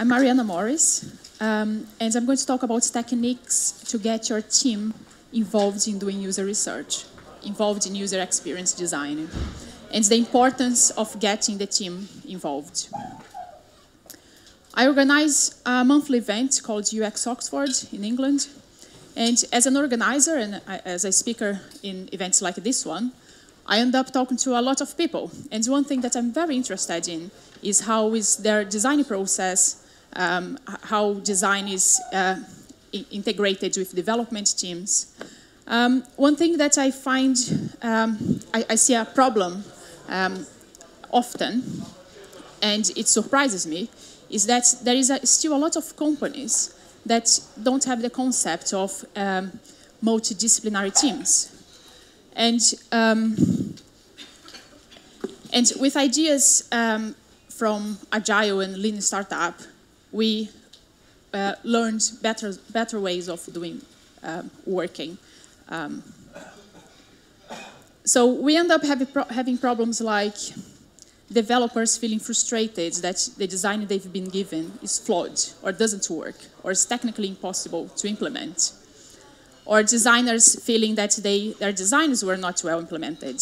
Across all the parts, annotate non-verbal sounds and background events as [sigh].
I'm Mariana Morris, um, and I'm going to talk about techniques to get your team involved in doing user research, involved in user experience design, and the importance of getting the team involved. I organize a monthly event called UX Oxford in England, and as an organizer and as a speaker in events like this one, I end up talking to a lot of people. And one thing that I'm very interested in is how is their design process, um, how design is uh, integrated with development teams. Um, one thing that I find, um, I, I, see a problem um, often, and it surprises me, is that there is a, still a lot of companies that don't have the concept of um, multidisciplinary teams. And, um, and with ideas from Agile and Lean Startup, we uh, learned better, better ways of doing um, working. Um, so we end up having, pro having problems like developers feeling frustrated that the design they've been given is flawed or doesn't work or is technically impossible to implement. Or designers feeling that they, their designs were not well implemented.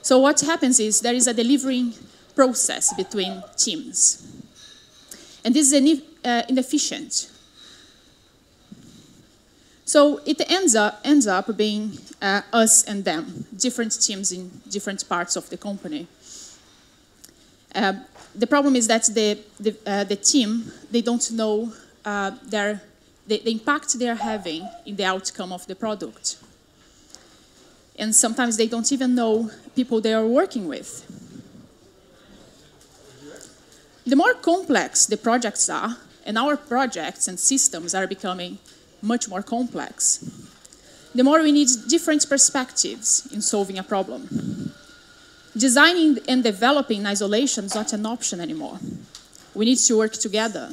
So what happens is there is a delivering process between teams. And this is uh, inefficient. So it ends up, ends up being uh, us and them, different teams in different parts of the company. Uh, the problem is that the, the, uh, the team, they don't know uh, their, the, the impact they're having in the outcome of the product. And sometimes they don't even know people they are working with. The more complex the projects are, and our projects and systems are becoming much more complex, the more we need different perspectives in solving a problem. Designing and developing in isolation is not an option anymore. We need to work together.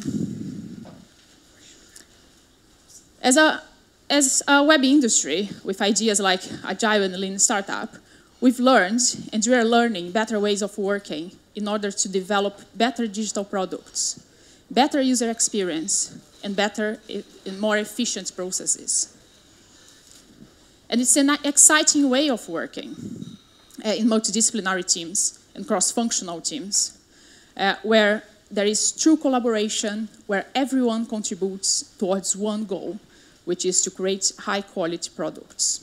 As a, as a web industry with ideas like Agile and Lean Startup, we've learned and we are learning better ways of working in order to develop better digital products, better user experience, and better and more efficient processes. And it's an exciting way of working uh, in multidisciplinary teams and cross-functional teams, uh, where there is true collaboration, where everyone contributes towards one goal, which is to create high-quality products.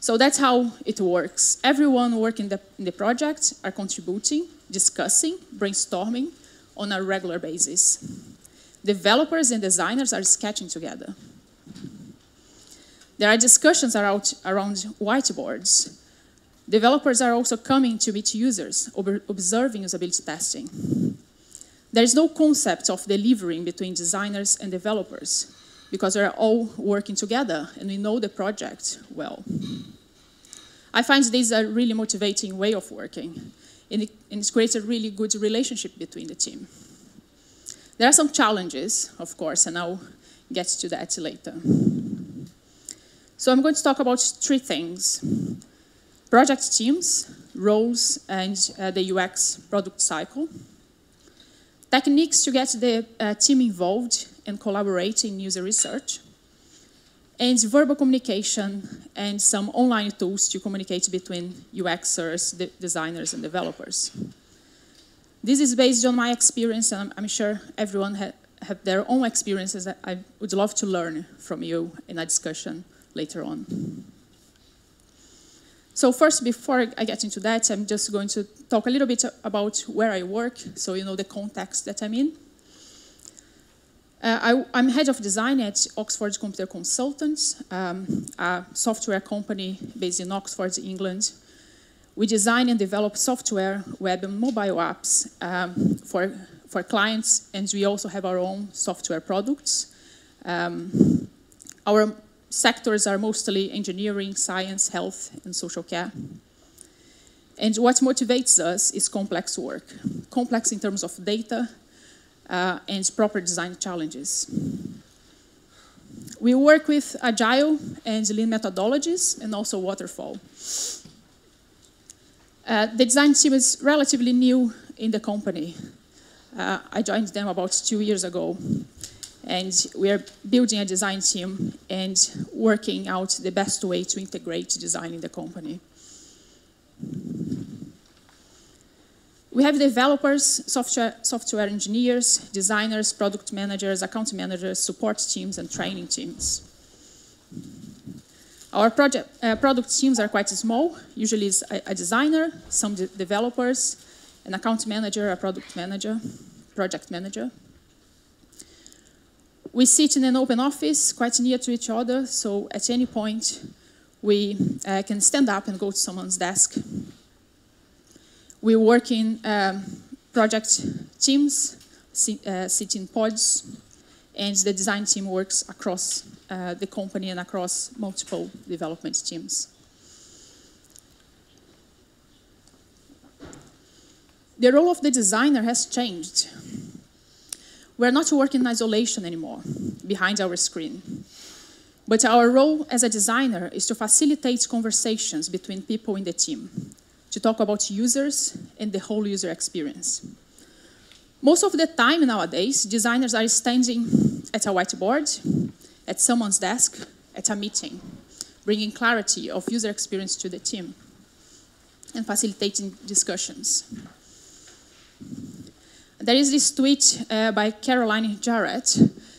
So that's how it works. Everyone working the, in the project are contributing, discussing, brainstorming on a regular basis. Developers and designers are sketching together. There are discussions around, around whiteboards Developers are also coming to meet users, observing usability testing. There is no concept of delivering between designers and developers because we are all working together and we know the project well. I find this a really motivating way of working and it, and a really good relationship between the team. There are some challenges, of course, and I'll get to that later. So I'm going to talk about three things project teams, roles, and uh, the UX product cycle. Techniques to get the uh, team involved and collaborate in user research. And verbal communication and some online tools to communicate between UXers, de designers, and developers. This is based on my experience, and I'm, I'm sure everyone ha have their own experiences that I would love to learn from you in a discussion later on. So first, before I get into that, I'm just going to talk a little bit about where I work, so you know the context that I'm in. Uh, I, am head of design at Oxford Computer Consultants, um, a software company based in Oxford, England. We design and develop software, web and mobile apps um, for, for clients, and we also have our own software products. Um, our sectors are mostly engineering, science, health, and social care. And what motivates us is complex work, complex in terms of data uh, and proper design challenges. We work with agile and lean methodologies and also waterfall. Uh, the design team is relatively new in the company. Uh, I joined them about two years ago. And we are building a design team and working out the best way to integrate design in the company. We have developers, software, software engineers, designers, product managers, account managers, support teams, and training teams. Our project, uh, product teams are quite small. Usually it's a, a designer, some de developers, an account manager, a product manager, project manager. We sit in an open office quite near to each other, so at any point we uh, can stand up and go to someone's desk. We work in um, project teams, uh, sit pods, and the design team works across uh, the company and across multiple development teams. The role of the designer has changed. We're not working in isolation anymore, behind our screen. But our role as a designer is to facilitate conversations between people in the team, to talk about users and the whole user experience. Most of the time nowadays, designers are standing at a whiteboard, at someone's desk, at a meeting, bringing clarity of user experience to the team and facilitating discussions. There is this tweet uh, by Caroline Jarrett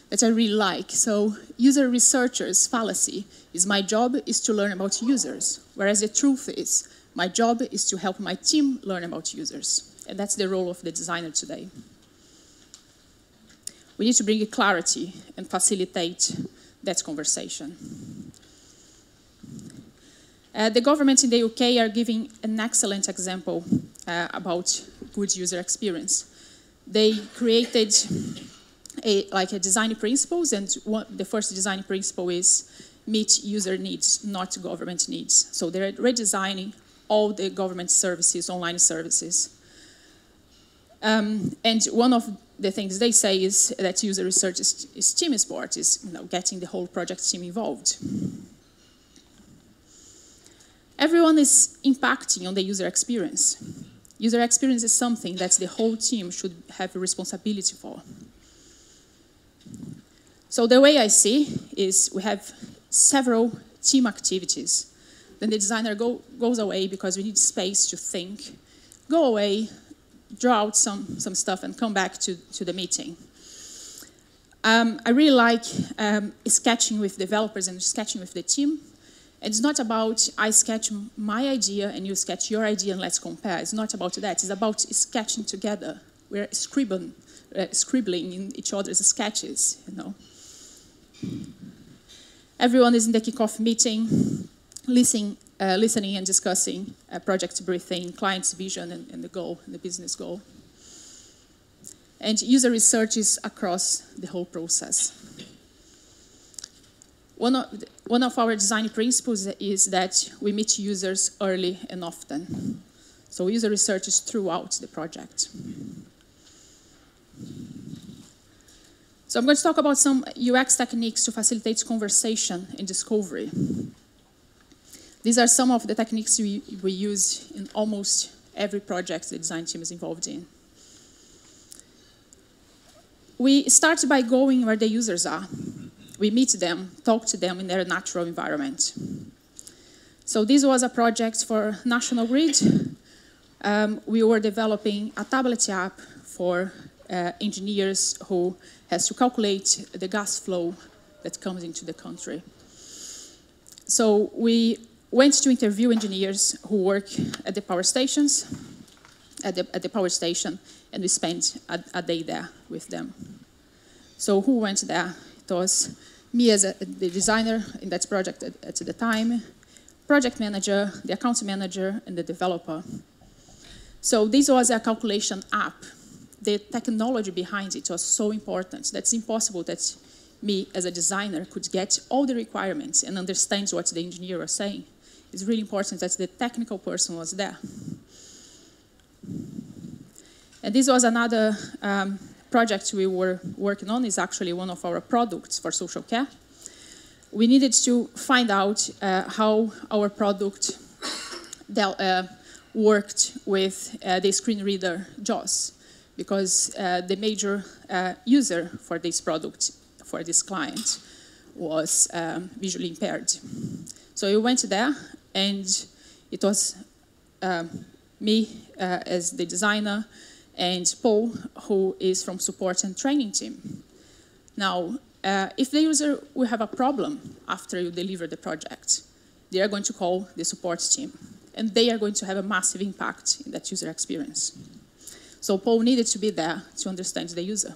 that I really like. So, user researcher's fallacy is my job is to learn about users, whereas the truth is my job is to help my team learn about users. And that's the role of the designer today. We need to bring clarity and facilitate that conversation. Uh, the government in the UK are giving an excellent example uh, about good user experience. They created a, like a design principles, and the first design principle is meet user needs, not government needs. So they're redesigning all the government services, online services. Um, and one of the things they say is that user research is, is team sport, is you know, getting the whole project team involved. Everyone is impacting on the user experience. User experience is something that the whole team should have a responsibility for. So the way I see is we have several team activities. Then the designer go, goes away because we need space to think. Go away, draw out some, some stuff and come back to, to the meeting. Um, I really like um, sketching with developers and sketching with the team. It's not about I sketch my idea and you sketch your idea and let's compare. It's not about that. It's about sketching together. We're scribbling, uh, scribbling in each other's sketches, you know. Everyone is in the kickoff meeting, listening, uh, listening and discussing project briefing, client's vision and, and, the goal, the business goal. And user research is across the whole process. One of, one of our design principles is that we meet users early and often. So user research is throughout the project. So I'm going to talk about some UX techniques to facilitate conversation and discovery. These are some of the techniques we, we use in almost every project the design team is involved in. We start by going where the users are. We meet them, talk to them in their natural environment. So this was a project for National Grid. Um, we were developing a tablet app for uh, engineers who has to calculate the gas flow that comes into the country. So we went to interview engineers who work at the power stations, at the, at the power station, and we spent a, a, day there with them. So who went there? It was me as a, the designer in that project at, at the time, project manager, the account manager, and the developer. So this was a calculation app the technology behind it was so important that it's impossible that me as a designer could get all the requirements and understand what the engineer was saying. It's really important that the technical person was there. And this was another um, project we were working on, is actually one of our products for social care. We needed to find out uh, how our product uh, worked with uh, the screen reader JAWS because uh, the major uh, user for this product, for this client, was um, visually impaired. So we went there, and it was um, me uh, as the designer, and Paul, who is from support and training team. Now, uh, if the user will have a problem after you deliver the project, they are going to call the support team, and they are going to have a massive impact in that user experience. So Paul needed to be there to understand the user.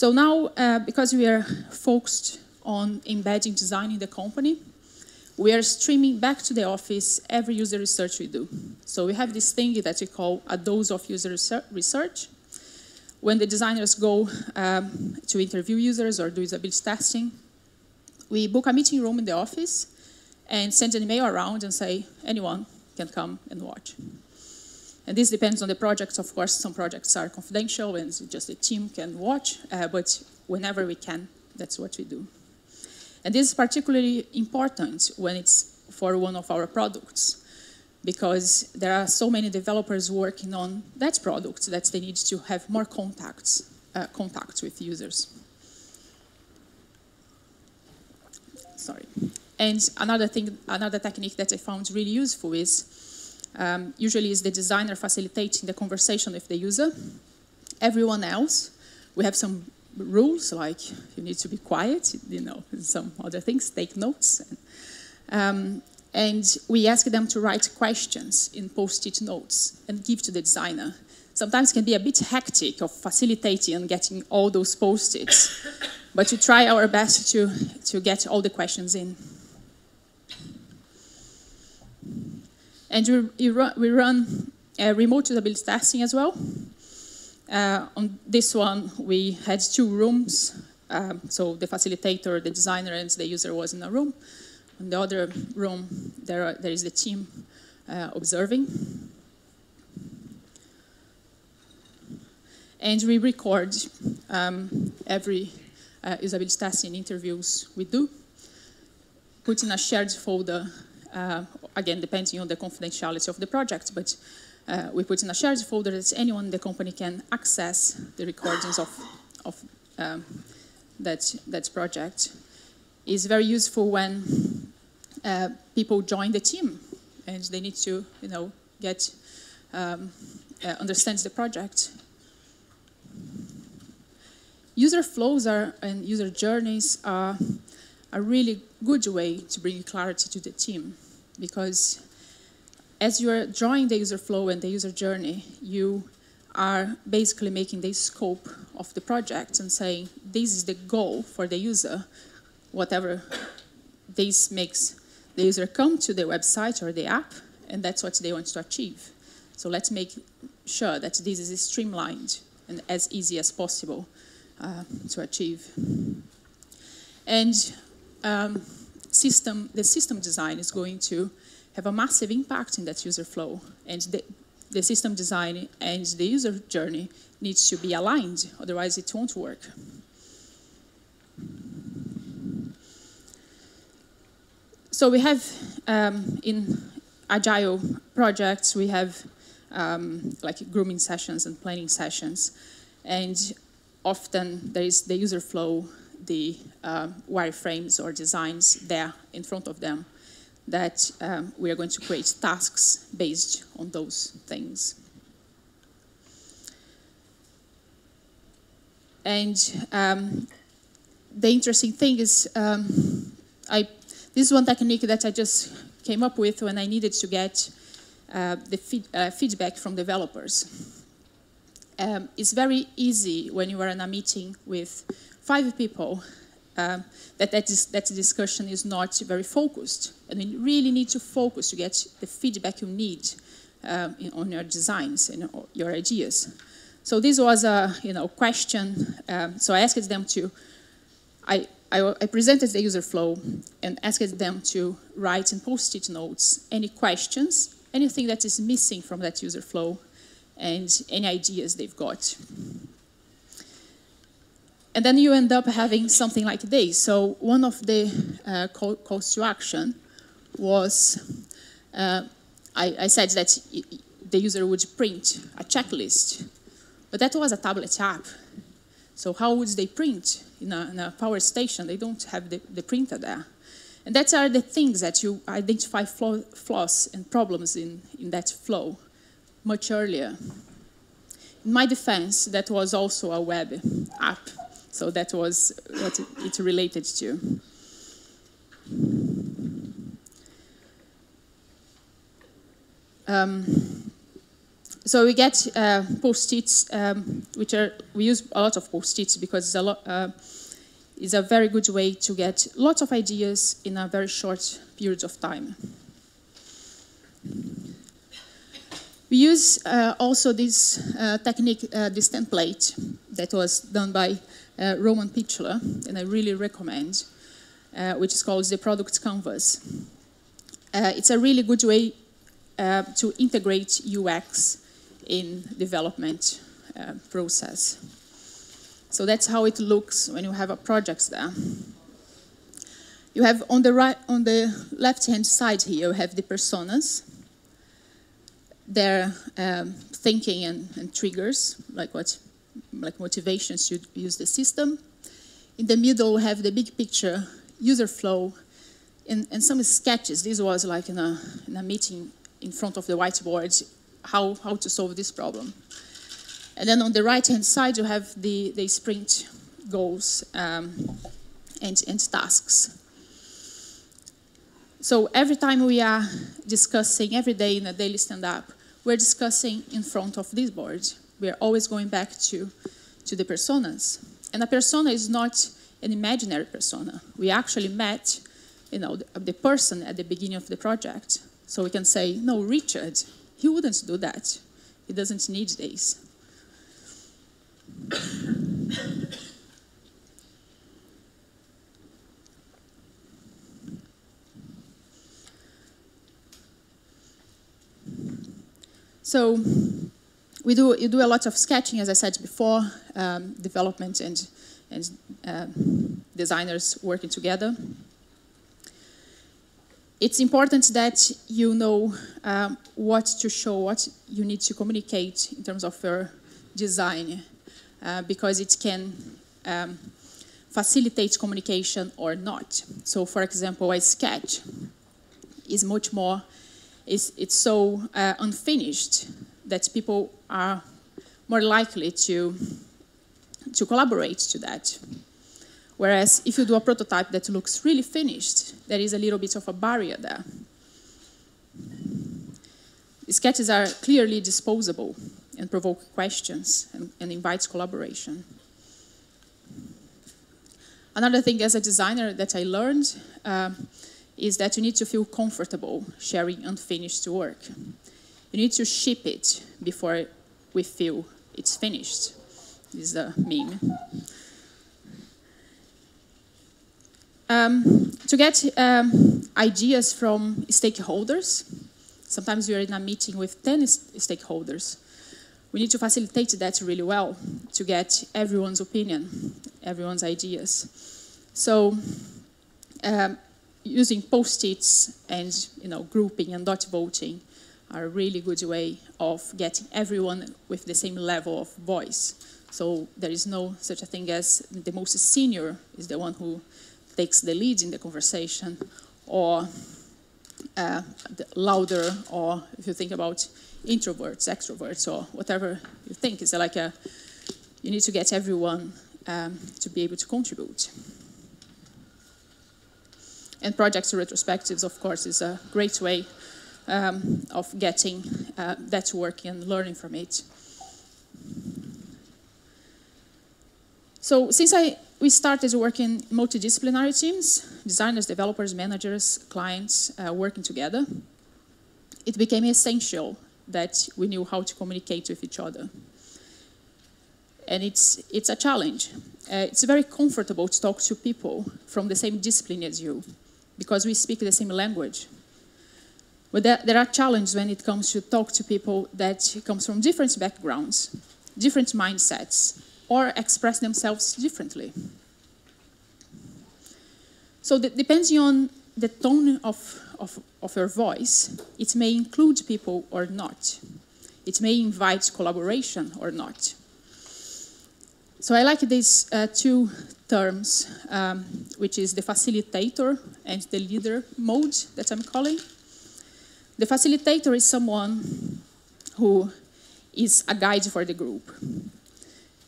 So now, uh, because we are focused on embedding design in the company, we are streaming back to the office every user research we do. So we have this thing that we call a dose of user research. When the designers go um, to interview users or do usability testing, we book a meeting room in the office and send an email around and say, anyone can come and watch. And this depends on the projects. Of course, some projects are confidential and just the team can watch, uh, but whenever we can, that's what we do. And this is particularly important when it's for one of our products because there are so many developers working on that product that they need to have more contacts, uh, contacts with users. Sorry. And another thing, another technique that I found really useful is um, usually is the designer facilitating the conversation with the user. Everyone else, we have some rules like you need to be quiet, you know, [laughs] some other things, take notes. Um, and we ask them to write questions in post-it notes and give to the designer. Sometimes it can be a bit hectic of facilitating and getting all those post-its, but we try our best to, to get all the questions in. And we, run uh, remote usability testing as well. Uh, on this one, we had two rooms. Um, so the facilitator, the designer, and the user was in a room. In the other room, there, are, there is the team uh, observing. And we record um, every uh, usability testing interviews we do, put in a shared folder uh, again, depending on the confidentiality of the project, but uh, we put in a shared folder that anyone in the company can access the recordings of, of um, that, that project. is very useful when uh, people join the team and they need to, you know, get, um, uh, understand the project. User flows are, and user journeys are a really good way to bring clarity to the team because as you are drawing the user flow and the user journey, you are basically making the scope of the project and saying, this is the goal for the user, whatever this makes the user come to the website or the app, and that's what they want to achieve. So let's make sure that this is streamlined and as easy as possible uh, to achieve. And um, system, the system design is going to have a massive impact in that user flow. And the, the system design and the user journey needs to be aligned, otherwise it won't work. So we have um, in agile projects, we have um, like grooming sessions and planning sessions. And often there is the user flow the uh, wireframes or designs there in front of them that um, we are going to create tasks based on those things. And um, the interesting thing is, um, I, this is one technique that I just came up with when I needed to get uh, the feed, uh, feedback from developers. Um, it's very easy when you are in a meeting with five people, um, that that, is, that discussion is not very focused. And you really need to focus to get the feedback you need um, in, on your designs and your ideas. So this was a you know question. Um, so I asked them to, I, I, I, presented the user flow and asked them to write in post-it notes any questions, anything that is missing from that user flow, and any ideas they've got. And then you end up having something like this. So one of the uh, calls to action was uh, I, I said that the user would print a checklist, but that was a tablet app. So how would they print in a, in a power station? They don't have the, the printer there. And that are the things that you identify flaws and problems in, in that flow much earlier. In my defense, that was also a web app, so that was what it related to. Um, so we get uh, post-its, um, which are, we use a lot of post-its because it's a, lot, uh, it's a very good way to get lots of ideas in a very short period of time. We use uh, also this uh, technique, uh, this template that was done by Roman Pichler, and I really recommend, uh, which is called the product canvas. Uh, it's a really good way to integrate UX in development process. So that's how it looks when you have a project there. You have on the right, on the left-hand side here, you have the personas, their um, thinking and, and, triggers, like what, like motivations to use the system. In the middle, we have the big picture, user flow, and, and some sketches. This was like in a, in a meeting in front of the whiteboard, how, how to solve this problem. And then on the right-hand side, you have the, the sprint goals um, and, and tasks. So every time we are discussing, every day in a daily stand-up, we're discussing in front of this board. We're always going back to, to the personas. And a persona is not an imaginary persona. We actually met you know, the, the person at the beginning of the project. So we can say, no, Richard, he wouldn't do that. He doesn't need this. [coughs] So we do, you do a lot of sketching, as I said before, um, development and, and uh, designers working together. It's important that you know um, what to show, what you need to communicate in terms of your design, uh, because it can um, facilitate communication or not. So, for example, a sketch is much more is it's so uh, unfinished that people are more likely to, to collaborate to that. Whereas if you do a prototype that looks really finished, there is a little bit of a barrier there. The sketches are clearly disposable and provoke questions and, and invite collaboration. Another thing as a designer that I learned um, is that you need to feel comfortable sharing unfinished work. You need to ship it before we feel it's finished. Is a meme. Um, to get um, ideas from stakeholders, sometimes we are in a meeting with 10 stakeholders. We need to facilitate that really well to get everyone's opinion, everyone's ideas. So um, using post-its and you know grouping and dot voting are a really good way of getting everyone with the same level of voice. So there is no such a thing as the most senior is the one who takes the lead in the conversation, or uh, louder, or if you think about introverts, extroverts, or whatever you think, is like a you need to get everyone um, to be able to contribute. And projects retrospectives, of course, is a great way um, of getting uh, that work and learning from it. So since I, we started working multidisciplinary teams, designers, developers, managers, clients uh, working together, it became essential that we knew how to communicate with each other. And it's, it's a challenge. Uh, it's very comfortable to talk to people from the same discipline as you because we speak the same language. But there, there, are challenges when it comes to talk to people that comes from different backgrounds, different mindsets, or express themselves differently. So depending on the tone of, of, of your voice, it may include people or not. It may invite collaboration or not. So I like these uh, two terms, um, which is the facilitator and the leader mode that I'm calling. The facilitator is someone who is a guide for the group,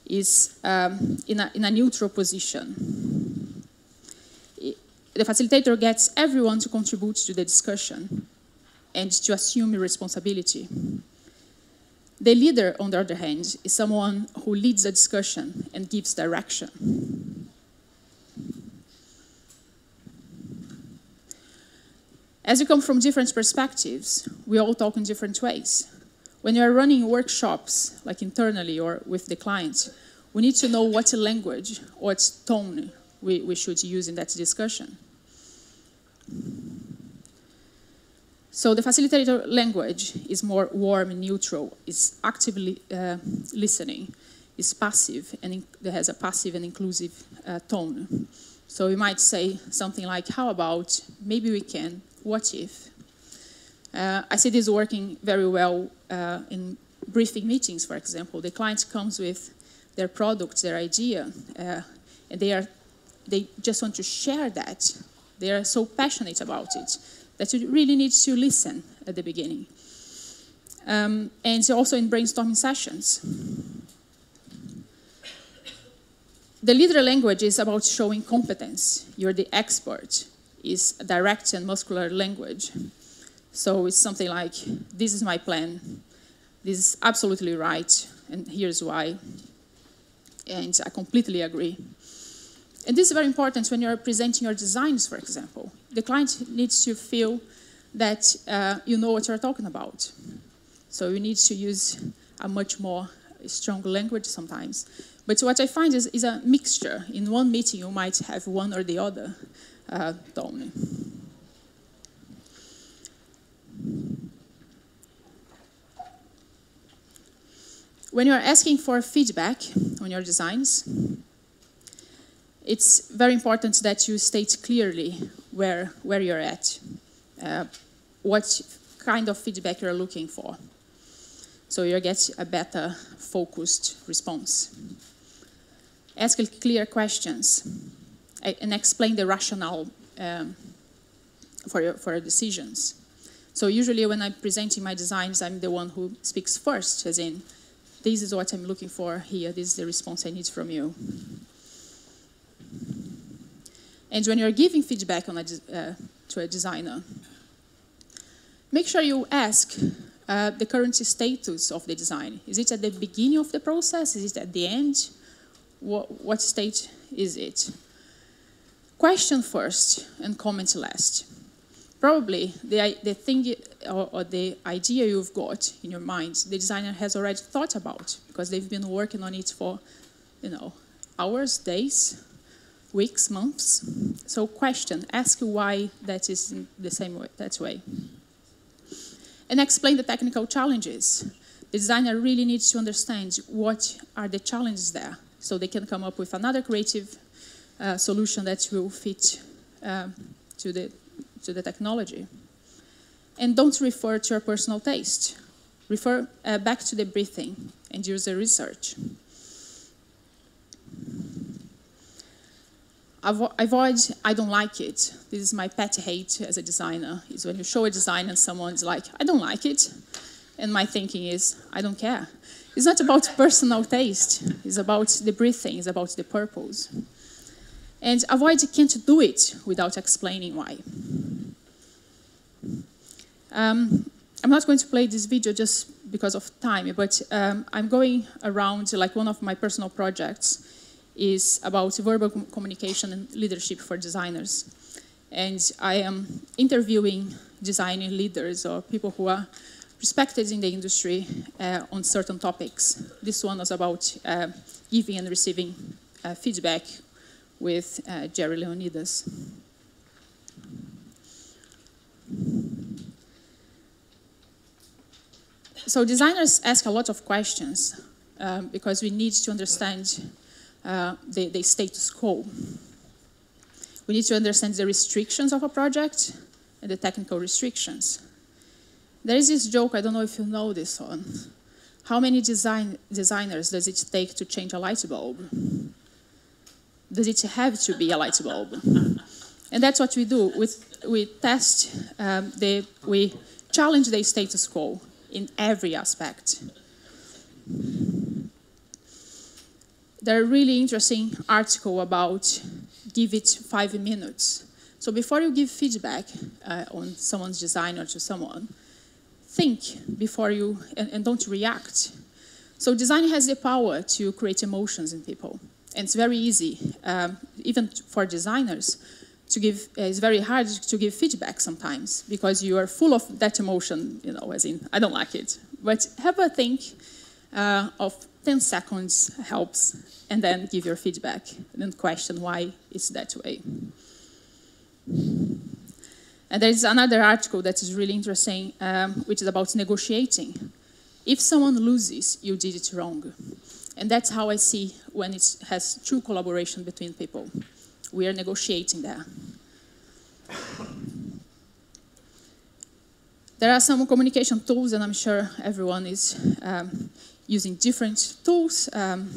is um, in, a, in a neutral position. The facilitator gets everyone to contribute to the discussion and to assume responsibility. The leader, on the other hand, is someone who leads the discussion and gives direction. As you come from different perspectives, we all talk in different ways. When you are running workshops, like internally or with the client, we need to know what language, or what tone we, we should use in that discussion. So the facilitator language is more warm and neutral, is actively uh, listening, is passive, and it has a passive and inclusive uh, tone. So we might say something like, how about, maybe we can, what if? Uh, I see this working very well uh, in briefing meetings, for example. The client comes with their product, their idea, uh, and they, are, they just want to share that. They are so passionate about it that you really need to listen at the beginning. Um, and also in brainstorming sessions. The leader language is about showing competence. You're the expert. Is direct and muscular language. So it's something like, this is my plan. This is absolutely right, and here's why. And I completely agree. And this is very important when you're presenting your designs, for example. The client needs to feel that uh, you know what you're talking about. So you need to use a much more strong language sometimes. But what I find is, is a mixture. In one meeting, you might have one or the other When you're asking for feedback on your designs, it's very important that you state clearly where, where you're at, uh, what kind of feedback you're looking for. So you get a better focused response. Ask clear questions and explain the rationale um, for, your, for your decisions. So usually when I'm presenting my designs, I'm the one who speaks first, as in, this is what I'm looking for here, this is the response I need from you. And when you're giving feedback on a, uh, to a designer, make sure you ask uh, the current status of the design. Is it at the beginning of the process? Is it at the end? What, what state is it? Question first and comment last. Probably the, the thing or, or the idea you've got in your mind, the designer has already thought about because they've been working on it for, you know, hours, days, weeks, months. So question, ask why that is the same way, that way. And explain the technical challenges. The designer really needs to understand what are the challenges there so they can come up with another creative solution that will fit uh, to, the, to the technology. And don't refer to your personal taste. Refer uh, back to the briefing and user research. avoid I don't like it. This is my pet hate as a designer, is when you show a design and someone's like, I don't like it. And my thinking is, I don't care. It's not about personal taste. It's about the breathing, it's about the purpose. And avoid can't do it without explaining why. Um, I'm not going to play this video just because of time, but um, I'm going around like one of my personal projects is about verbal communication and leadership for designers. And I am interviewing design leaders or people who are respected in the industry uh, on certain topics. This one was about uh, giving and receiving uh, feedback with uh, Gerry Leonidas. So designers ask a lot of questions um, because we need to understand uh, the, the status quo. We need to understand the restrictions of a project and the technical restrictions. There is this joke, I don't know if you know this one. How many design, designers does it take to change a light bulb? Does it have to be a light bulb? And that's what we do. We, we test, um, the, we challenge the status quo in every aspect. There are really interesting article about give it five minutes. So before you give feedback uh, on someone's design or to someone, think before you, and, and don't react. So design has the power to create emotions in people. And it's very easy, um, even for designers, to give, uh, it's very hard to give feedback sometimes because you are full of that emotion, you know, as in, I don't like it. But have a think uh, of 10 seconds helps, and then give your feedback, and question why it's that way. And there's another article that is really interesting, um, which is about negotiating. If someone loses, you did it wrong. And that's how I see when it has true collaboration between people. We are negotiating there. There are some communication tools, and I'm sure everyone is um, using different tools. Um,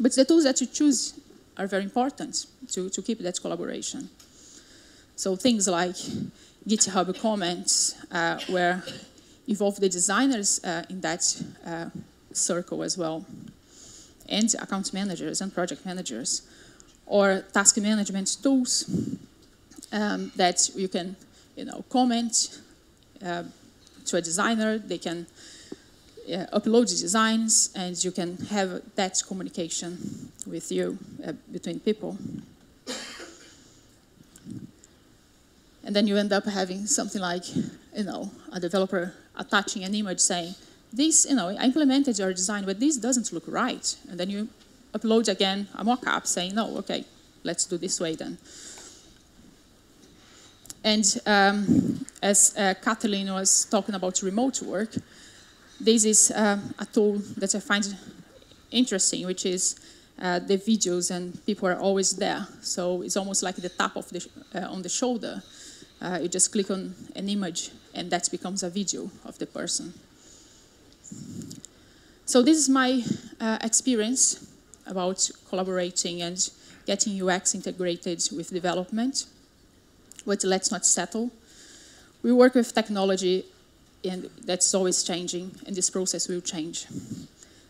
but the tools that you choose are very important to, to keep that collaboration. So things like GitHub comments, uh, where involve the designers uh, in that uh, circle as well, and account managers and project managers, or task management tools um, that you can, you know, comment uh, to a designer. They can uh, upload the designs, and you can have that communication with you uh, between people. And then you end up having something like, you know, a developer attaching an image saying, this, you know, I implemented your design, but this doesn't look right. And then you upload again a mock-up saying, no, okay, let's do this way then. And um, as uh, Kathleen was talking about remote work, this is uh, a tool that I find interesting, which is uh, the videos and people are always there. So it's almost like the tap of the, uh, on the shoulder. Uh, you just click on an image and that becomes a video of the person. So this is my uh, experience about collaborating and getting UX integrated with development. But let's not settle. We work with technology and that's always changing and this process will change.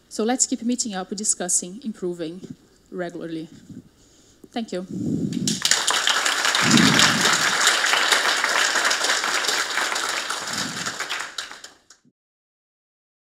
So let's keep meeting up, discussing, improving regularly. Thank you.